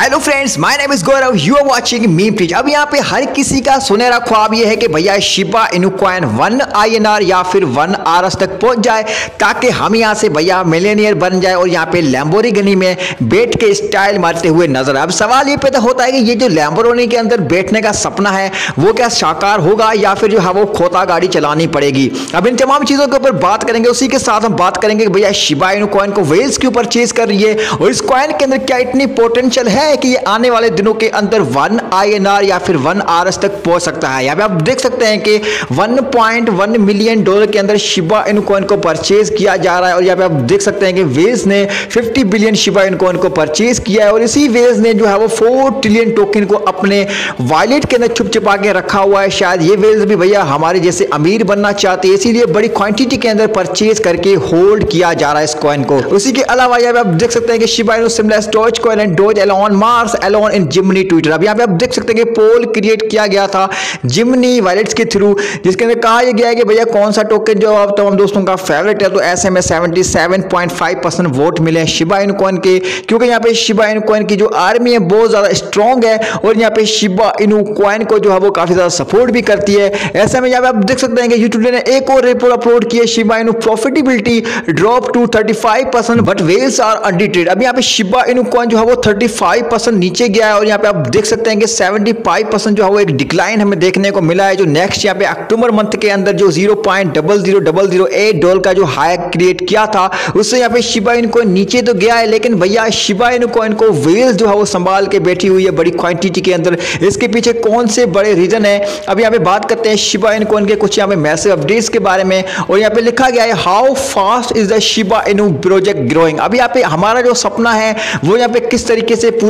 Hello friends my name is Gaurav you are watching meme teach अब यहाँ पे हर किसी का सुनहरा ख्वाब ये है कि भैया Shiba Inu coin one INR या फिर वन आरएस तक पहुँच जाए ताकि हम यहाँ से भैया मिलेनियर बन जाए और यहाँ पे लैम्बोरिगनी में बैठ के स्टाइल मारते हुए नज़र अब सवाल ये पैदा होता है कि ये जो लैम्बोरोनी के अंदर बैठने का सपना है, वो क्या साकार होगा या फिर जो है वो खोता गाड़ी चलानी पड़ेगी? अब इन तमाम चीज़ों के ऊपर बात करेंगे, उसी के साथ हम बात करेंगे कि भैया शिबा इनुक्वाइन को वेल्स क्यों परचेज कर रही है और इस कॉइन के अंदर क्या इतनी पोटेंशियल है? है कि ये आने वाले दिनों के अंदर वन आईएनआर या फिर वन आरएस तक पहुँच सकता है। यहाँ पे आप देख सकते हैं कि 1.1 मिलियन डॉलर के अंदर शिबा इनकॉइन को परचेज किया जा रहा है और यहाँ पे आप देख सकते हैं कि वेज ने 50 बिलियन शिबा इनकॉइन को परचेज किया है और इसी वेज ने जो है वो 4 ट्रिलियन टोकन को अपने वॉलेट के अंदर छुप छुपा के रखा हुआ है। शायद ये वेज भी भैया हमारे जैसे अमीर बनना चाहते हैं, इसीलिए बड़ी क्वांटिटी के अंदर परचेज करके होल्ड किया जा रहा है इस कॉइन को। उसी के अलावा यहाँ पे आप देख सकते हैं कि Shiba Inu seamless doge coin and doge Elon Mars Elon in Jimny Twitter अब यहाँ पे आप देख सकते हैं कि पोल क्रिएट किया गया था जिमनी वैलेट्स के थ्रू जिसके अंदर कहा यह गया है कि भैया कौन सा टोकन जो अब तमाम दोस्तों का फेवरेट है तो ऐसे में seventy seven point five percent vote मिले हैं शिबा इन कॉइन के। क्योंकि यहाँ पे शिबा इन कॉइन की जो आर्मी है, बहुत ज़्यादा स्ट्रॉन्ग है, और यहाँ पे शिबा इन कॉइन को जो है, वो काफ़ी ज़्यादा सपोर्ट भी करती है। ऐसे में यहाँ पे आप देख सकते हैं कि यूट्यूब ने एक और रिपोर्ट अपलोड की है Shiba Inu profitability drop to thirty five percent but whales are unaudited अब यहाँ पे शिबा इन कॉइन जो है, वो थर्टी फाइव परसेंट नीचे गया है और यहाँ पे आप देख सकते हैं कि 75 परसेंट जो है वो एक डिक्लाइन हमें देखने को मिला है जो नेक्स्ट यहाँ पे अक्टूबर मंथ के अंदर जो zero point double zero double zero eight dollar का जो हाई क्रिएट किया था, उससे यहाँ पे शिबा इनको नीचे तो गया है, लेकिन भैया शिबा इनको इनको वेल्स जो है वो संभाल के बैठी हुई है बड़ी क्वांटिटी के अंदर। इसके पीछे कौन से बड़े रीजन है? अब यहाँ पे बात करते हैं शिबा इनको, इनके कुछ यहाँ पे मैसेज अपडेट्स के बारे में, और यहाँ पे लिखा गया है how fast is the Shiba Inu project growing अब यहाँ पे हमारा जो सपना है, वो यहाँ पे किस तरीके से पूरा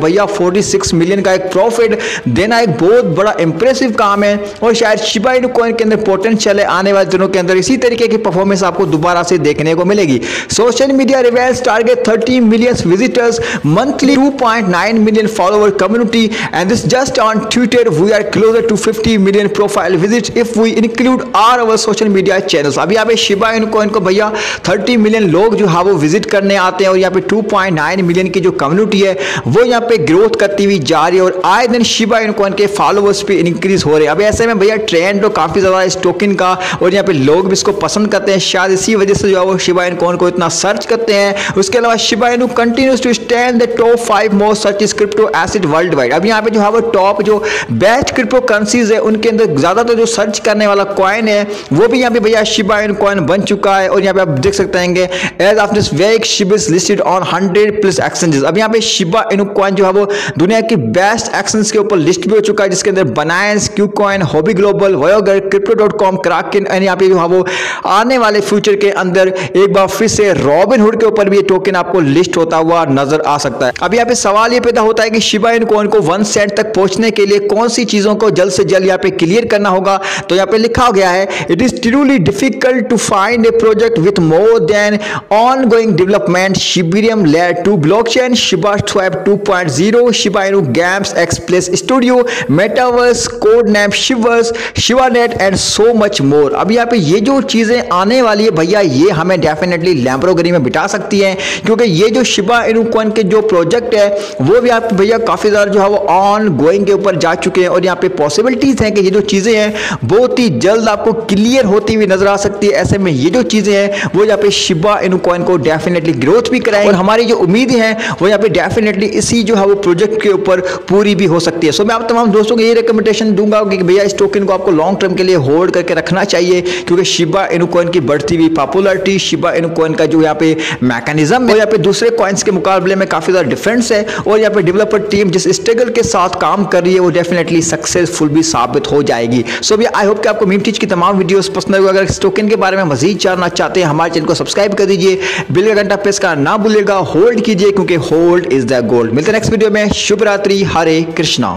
भैया 46 मिलियन का एक प्रॉफिट देना एक बहुत बड़ा इंप्रेसिव काम है और शायद शिबा इन कॉइन के अंदर पोटेंशियल है आने वाले दिनों के अंदर। इसी तरीके की परफॉर्मेंस आपको दोबारा से देखने को मिलेगी। Social media reveals target 30 million visitors monthly 2.9 million follower community and this just on Twitter we are closer to 50 million profile visit if we include are our social media channels अभी यहाँ पे Shiba Inu coin को भैया 30 million लोग जो है वो visit करने आते हैं और यहाँ पे 2.9 मिलियन की जो कम्युनिटी है, वो यहाँ पे ग्रोथ करती हुई जा रही है और आए दिन शिबा इन कॉइन के फॉलोवर्स भी इंक्रीज हो रहे हैं। अब ऐसे में भैया ट्रेंड तो काफ़ी ज़्यादा इस टोकन का और यहाँ पे लोग भी इसको पसंद करते हैं। शायद इसी वजह से जो है वो शिबा इन कॉइन को इतना सर्च करते हैं। उसके अलावा Shiba Inu continues to stand the top five most search crypto assets worldwide अब यहाँ पे जो है वो टॉप जो बेस्ट क्रिप्टो करेंसीज है, उनके अंदर ज़्यादातर जो सर्च करने वाला कॉइन है, वो भी यहाँ पे भैया शिबा इन कॉइन बन चुका है। और यहाँ पे आप देख सकते हैं as of this week Shib is listed on hundred plus exchanges अब यहाँ पे शिबा इन कॉइन जो है वो दुनिया की बेस्ट एक्सचेंज के ऊपर लिस्ट भी हो चुका है, जिसके अंदर Binance KuCoin Huobi global वयोगर crypto dot com Kraken and यहाँ पे जो है वो आने वाले फ्यूचर के अंदर एक बार फिर से रॉबिन हुड के ऊपर भी ये टोकन आपको लिस्ट होता हुआ नज़र आ सकता है। अब यहाँ पे सवाल ये पैदा होता है कि शिबा इन कॉइन को वन सेंट तक पहुँचने के लिए कौन सी चीज़ों को जल्द से जल्द यहाँ पे क्लियर करना होगा? तो यहाँ पे लिखा गया है it is truly difficult to find a project with more than ongoing development Shibarium layer two blockchain Shiba swap 2.0 Shiba Inu games एक्सप्लेस studio metaverse code nap शिवर्स शिवानेट एंड सो मच मोर अब यहाँ पे ये जो चीज़ें आने वाली है भैया, ये हमें डेफिनेटली लैम्ब्रोगरी में बिठा सकती हैं, क्योंकि ये जो शिबा इनुकॉन के जो प्रोजेक्ट है, वो भी आप भैया काफ़ी ज़्यादा जो है वो ऑन गोइंग के ऊपर जा चुके हैं और यहाँ पे पॉसिबिलिटीज़ हैं कि ये जो चीज़ें हैं, बहुत ही जल्द आपको क्लियर होती हुई नज़र आ सकती है। ऐसे में ये जो चीज़ें हैं, वो यहाँ पे शिबा इनुकॉइन को डेफिनेटली ग्रोथ भी कराएँगे और हमारी जो उम्मीद है, वो यहाँ पे डेफिनेटली इसी जो है, वो प्रोजेक्ट के ऊपर पूरी भी हो सकती है। सो मैं आप तमाम दोस्तों को ये रिकमेंडेशन दूँगा कि भैया इस टोकन को आपको लॉन्ग टर्म के लिए होल्ड करके रखना चाहिए, क्योंकि शिबा इनुकॉइन की बढ़ती हुई पॉपुलरिटी शिबा इनुकॉइन का जो यहाँ पे मैकेनिज्म है यहाँ पे दूसरे कॉइन्स के मुकाबले में काफ़ी ज़्यादा डिफरेंस है, और यहाँ पे डेवलपर टीम जिस स्ट्रगल के साथ काम कर रही है, वो डेफिनेटली सक्सेसफुल भी साबित हो जाएगी। सो भैया आई होप कि आपको मीम टीच की तमाम वीडियोस पसंद आएगा अगर इस टोकन के बारे में मजीद जानना चाहते हैं, हमारे चैनल को सब्सक्राइब कर दीजिए। बिल का घंटा प्रेस का ना भूलिएगा होल्ड कीजिए, क्योंकि होल्ड इज़ द गोल्ड मिलते नेक्स्ट वीडियो में शुभ रात्रि। हरे कृष्णा।